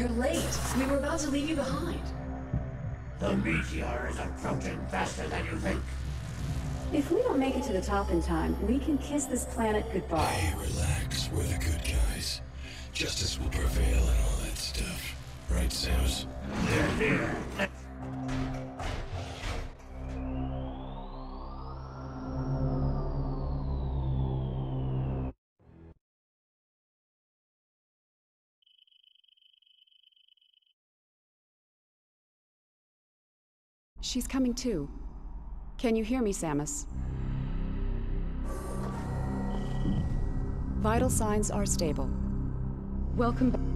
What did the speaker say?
You're late. We were about to leave you behind. The meteor is approaching faster than you think. If we don't make it to the top in time, we can kiss this planet goodbye. Hey, relax. We're the good guys. Justice will prevail and all that stuff. Right, Samus? They're here. She's coming too. Can you hear me, Samus? Vital signs are stable. Welcome back.